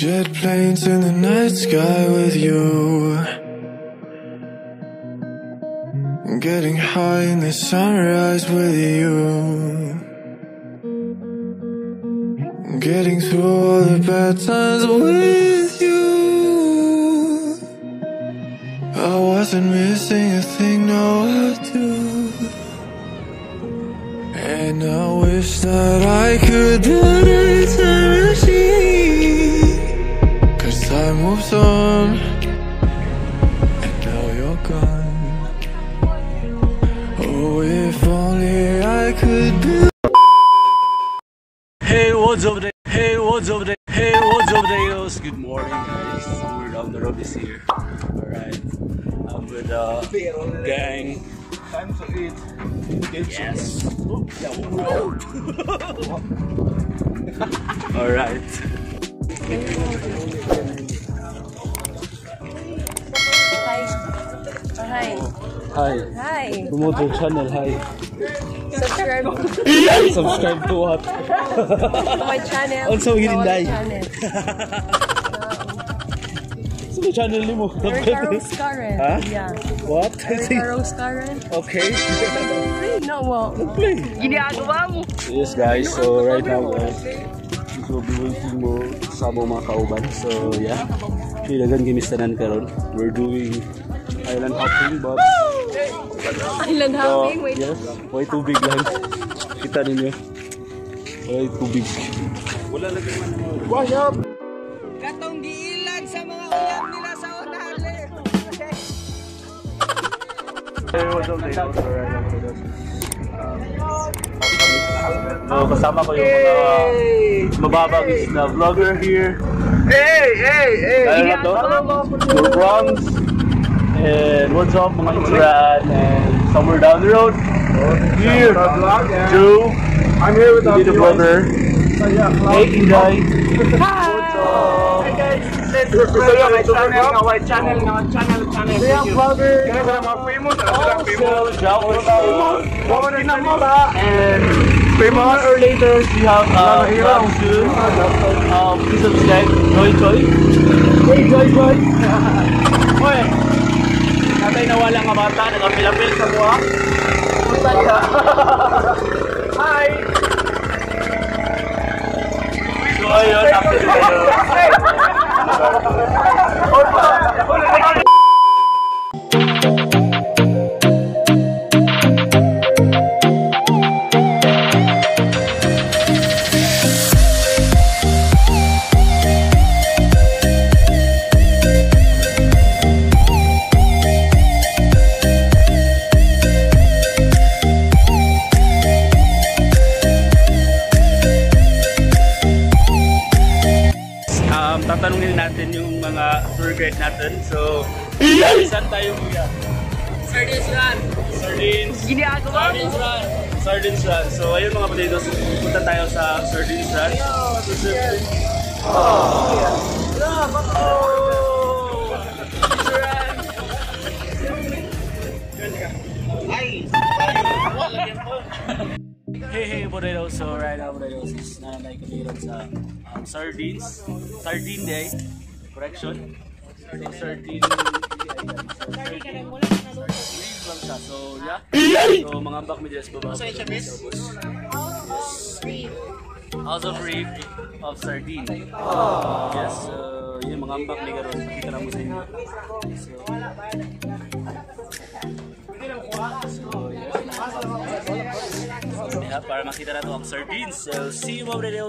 Jet planes in the night sky with you. Getting high in the sunrise with you. Getting through all the bad times with you. I wasn't missing a thing, no, I do. And I wish that I could build a moves on. And now you're gone. Oh, if only I could build. Hey, what's up there? Hey, what's up there? Hey, what's up there? Good morning, guys. We're down the road is here. Alright. I'm with uh, gang. Time to eat. Yes. Alright. Oh, hi. Hi. Hi. Promote your channel. Hi. Subscribe to Subscribe to what? my channel. Also, To our Hirinday. channel. Sa so, channel ni mo. Erica Rose Karen. Ha? Yeah. What? Erica Rose Karen. okay. No, well. Play. Ginagawa mo. Yes guys, so right now guys, so waiting mo sa mo mga kauban. So yeah, kailangan gimistanan karon. We're doing island hopping but Island so, hopping. Wait. yes, way tubig lang. Kita ninyo. Way tubig. Wala lang Wash up! Katong giilag sa mga ulam nila sa unali. Hey, what's up guys? So, kasama ko yung mga mababagis na vlogger here. Hey, hey, hey. Kaya na to? Your Bronx. And what's up mga Instagram and somewhere down the road. Here, Joe. I'm here with Hindi the vlogger. Hey, Inday. Hey guys, let's subscribe my channel, na my channel, na my channel, channel. Kaya vlogger. Kaya sa mga famous, ano sila famous? So, Jao is famous. Wawan na nila. And sooner or later, we have uh, vlog soon. Um, please subscribe. Joy Joy. Hey, Joy Joy. Hoy, natay nawala nga bata, nagapil-apil sa buha. Punta ka. Hi! So, ayun, after the natin. So, saan tayo kuya? Sardines run. Sardines. Ginagawa Sardines Run. Sardines Run. So, ayun mga potatoes, punta tayo sa Sardines Run. Hey, hey, potatoes. So, right now, potatoes is nananay kami ron sa um, Sardines. Sardine Day. Correction. So, sardine. Sardine lang siya. So, yeah. So, mga ambak medias baba. Saan siya, miss? House of Reef of Sardine. Yes, so, yun mga ambak ni Garon. Pakita na mo sa inyo. So. Yeah, para makita na to ang sardines. So, see you mga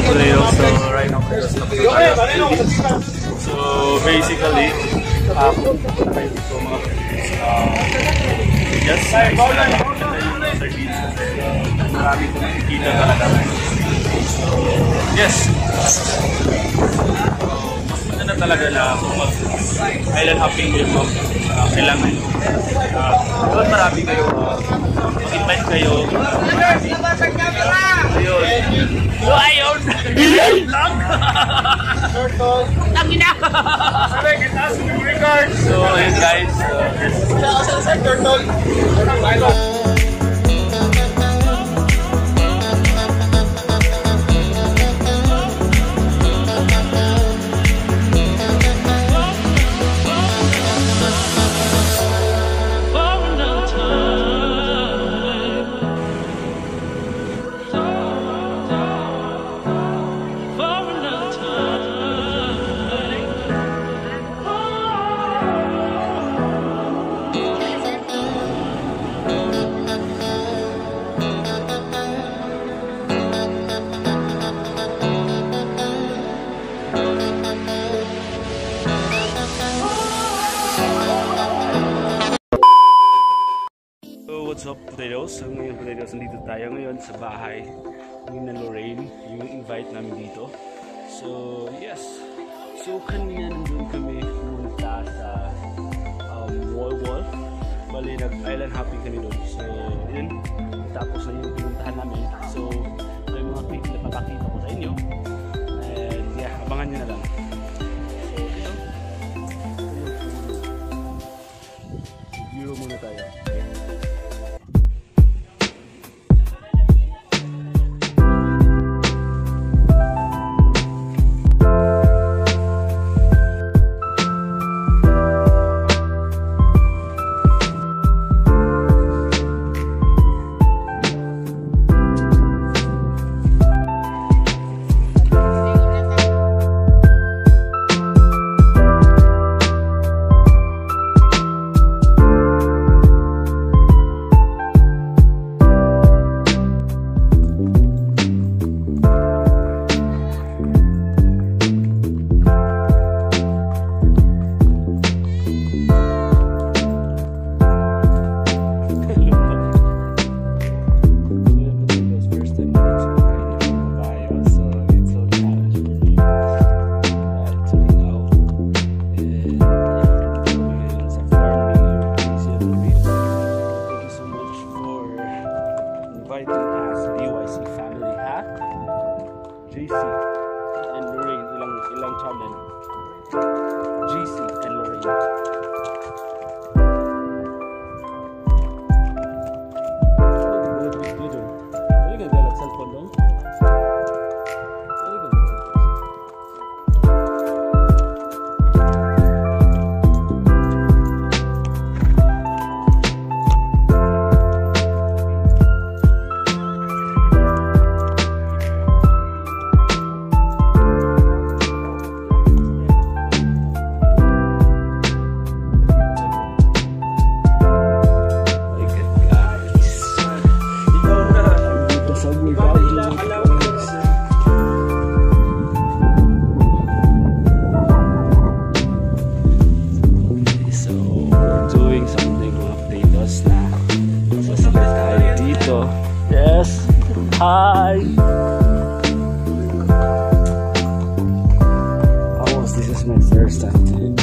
videos. video. So right now, we're just So basically, um, so mga uh, just nice na lang talaga. So, yes. Mas maganda talaga na kung mag island hopping yung mag uh, kailangan uh, doon marami kayo uh, mag-invite kayo ayun so ayun guys uh, nandito tayo ngayon sa bahay ni na Lorraine, yung invite namin dito. So yes, so kanina nandun kami pumunta sa um, Wall Wall. Bali nag-island hopping kami doon. So yun, tapos na yung pinuntahan namin. So may mga clips na papakita ko sa inyo. Oh, this